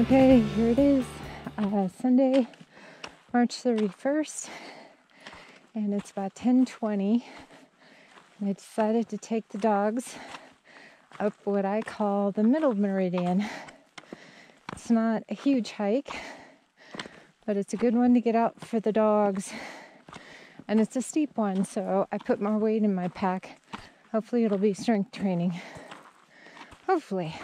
Okay, here it is, uh, Sunday, March 31st, and it's about 10:20. And I decided to take the dogs up what I call the middle meridian. It's not a huge hike, but it's a good one to get out for the dogs. And it's a steep one, so I put more weight in my pack. Hopefully, it'll be strength training. Hopefully.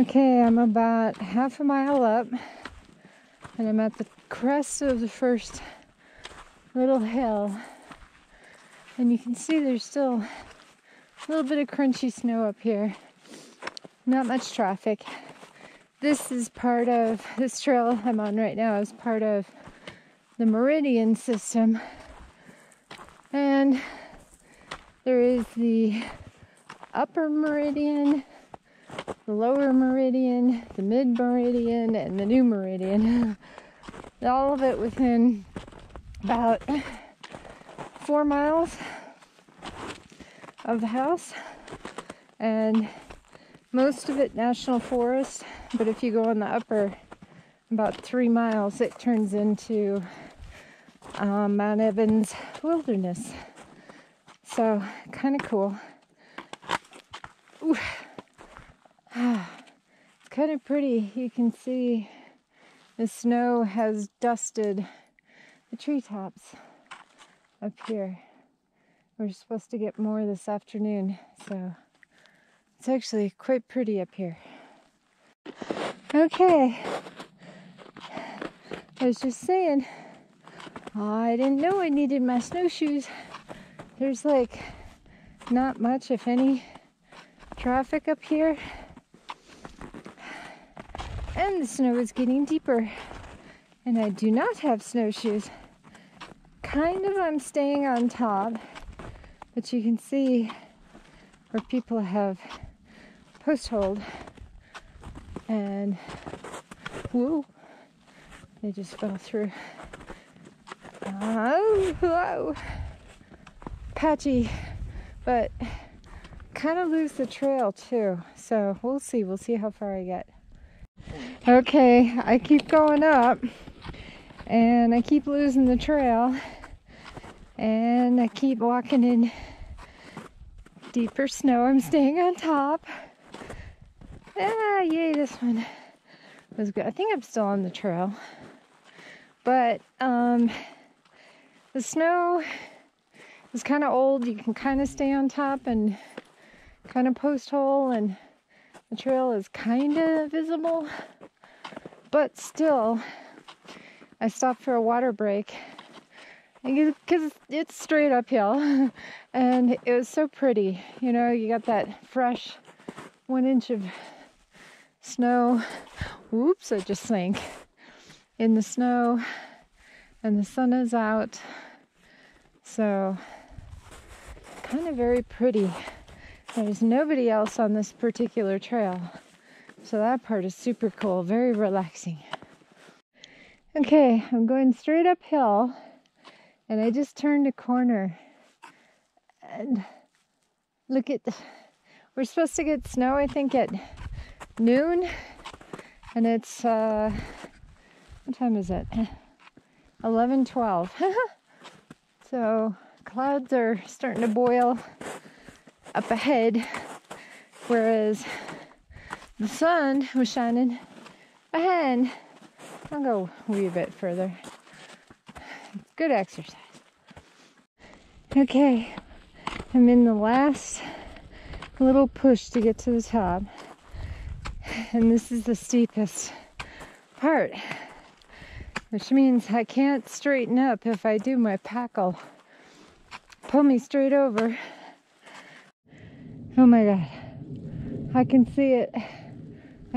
Okay, I'm about half a mile up and I'm at the crest of the first little hill. And you can see there's still a little bit of crunchy snow up here. Not much traffic. This is part of this trail I'm on right now is part of the Meridian system. And there is the upper meridian the lower meridian, the mid meridian, and the new meridian. All of it within about four miles of the house, and most of it national forest. But if you go on the upper, about three miles, it turns into um, Mount Evans wilderness. So, kind of cool. Ooh. it's kind of pretty. You can see the snow has dusted the treetops up here. We're supposed to get more this afternoon, so it's actually quite pretty up here. Okay, I was just saying, I didn't know I needed my snowshoes. There's like not much, if any, traffic up here and the snow is getting deeper. And I do not have snowshoes. Kind of I'm staying on top, but you can see where people have post hold and whoa, they just fell through. Oh, whoa, patchy, but kind of lose the trail too. So we'll see. We'll see how far I get. Okay, I keep going up and I keep losing the trail and I keep walking in deeper snow. I'm staying on top. Ah, yay, this one was good. I think I'm still on the trail. But um, the snow is kind of old. You can kind of stay on top and kind of post hole, and the trail is kind of visible. But still, I stopped for a water break because it's straight uphill and it was so pretty. You know, you got that fresh one inch of snow. Whoops, I just sank in the snow and the sun is out. So, kind of very pretty. There's nobody else on this particular trail. So that part is super cool, very relaxing. Okay, I'm going straight uphill and I just turned a corner and look at the, we're supposed to get snow I think at noon and it's uh what time is it 11 12 so clouds are starting to boil up ahead whereas the sun was shining ahead. I'll go a wee bit further. Good exercise. Okay, I'm in the last little push to get to the top. And this is the steepest part, which means I can't straighten up. If I do, my pack will pull me straight over. Oh my god, I can see it.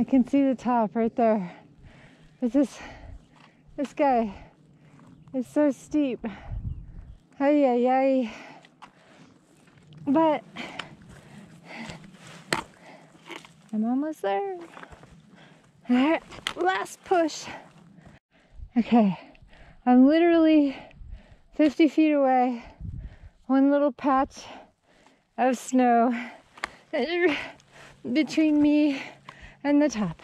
I can see the top right there. But this this guy is so steep. Ay ay ay. But I'm almost there. Alright, last push. Okay, I'm literally 50 feet away. One little patch of snow. between me and the top.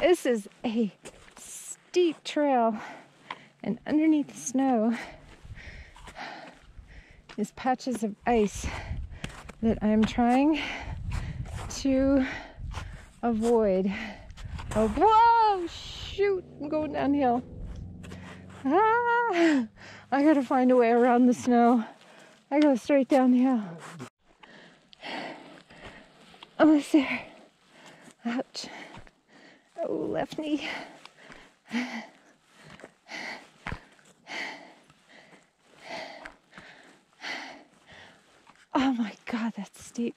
This is a steep trail, and underneath the snow is patches of ice that I'm trying to avoid. Oh, whoa! Shoot! I'm going downhill. Ah! I gotta find a way around the snow. I go straight downhill. Almost there. Ouch. Oh, left knee. Oh my god, that's steep.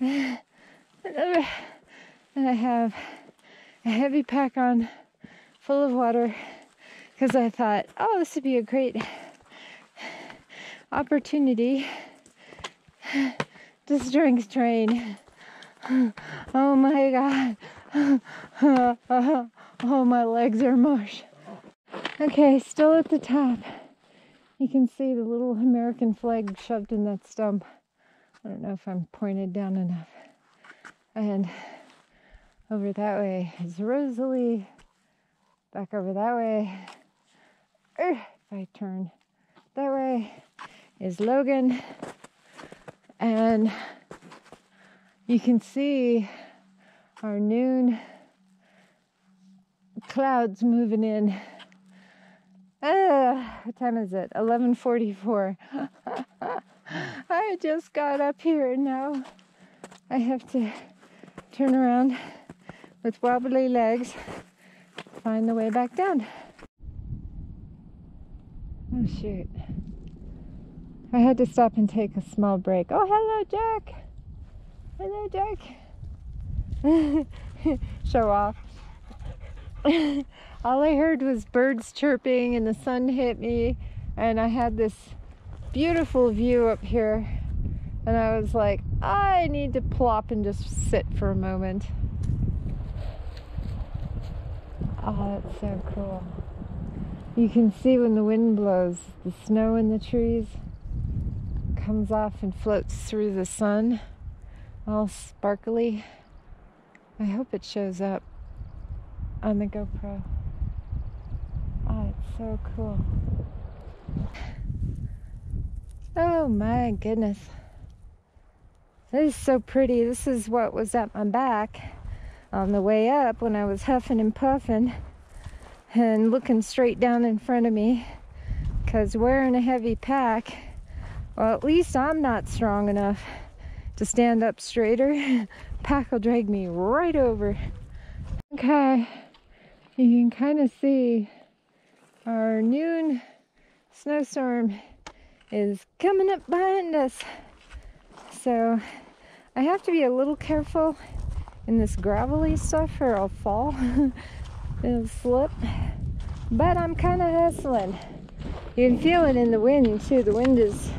And I have a heavy pack on full of water because I thought, oh, this would be a great opportunity to strength train. Oh my god. Oh, my legs are mush. Okay, still at the top. You can see the little American flag shoved in that stump. I don't know if I'm pointed down enough. And over that way is Rosalie. Back over that way. If I turn that way is Logan. And you can see our noon clouds moving in. Uh, what time is it? 11:44. I just got up here and now I have to turn around with wobbly legs, find the way back down. Oh shoot. I had to stop and take a small break. Oh, hello, Jack. Hello, Jack. Show off. All I heard was birds chirping and the sun hit me, and I had this beautiful view up here. And I was like, I need to plop and just sit for a moment. Oh, that's so cool. You can see when the wind blows, the snow in the trees comes off and floats through the sun, all sparkly. I hope it shows up on the GoPro. Oh, it's so cool. Oh my goodness. This is so pretty. This is what was at my back on the way up when I was huffing and puffing and looking straight down in front of me because wearing a heavy pack, well, at least I'm not strong enough to stand up straighter. pack will drag me right over. Okay, you can kind of see our noon snowstorm is coming up behind us. So I have to be a little careful in this gravelly stuff or I'll fall. It'll slip. But I'm kind of hustling. You can feel it in the wind too. The wind is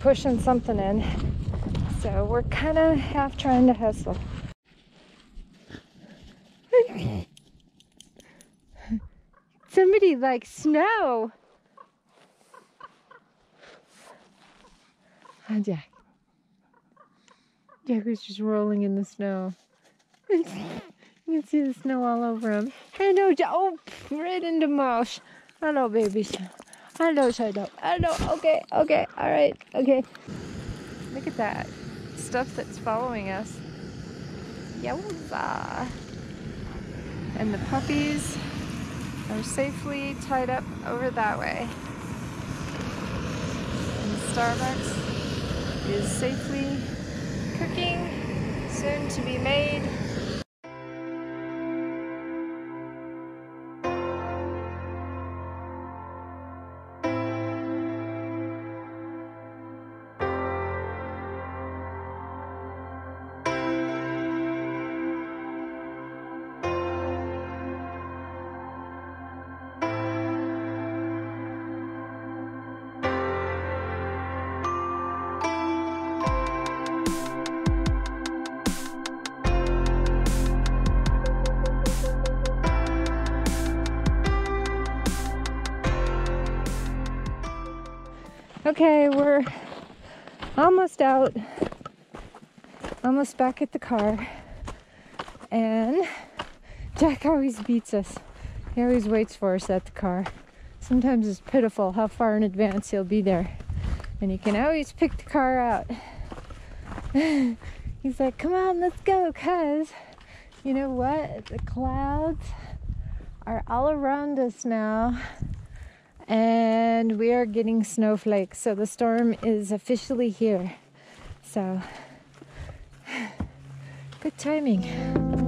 pushing something in. So we're kind of half trying to hustle. Somebody likes snow. Hi, Jack. Jack was just rolling in the snow. you can see the snow all over him. Hello, Jack. Oh, right into mouse. Hello, babies. Hello, Shadow. Hello. Okay, okay, all right, okay. Look at that stuff that's following us. Yowza. And the puppies are safely tied up over that way. And Starbucks is safely cooking, soon to be made. Okay, we're almost out almost back at the car. And Jack always beats us. He always waits for us at the car. Sometimes it's pitiful how far in advance he'll be there. And you can always pick the car out. He's like, come on, let's go, cuz you know what? The clouds are all around us now. And we are getting snowflakes. So the storm is officially here. So, good timing.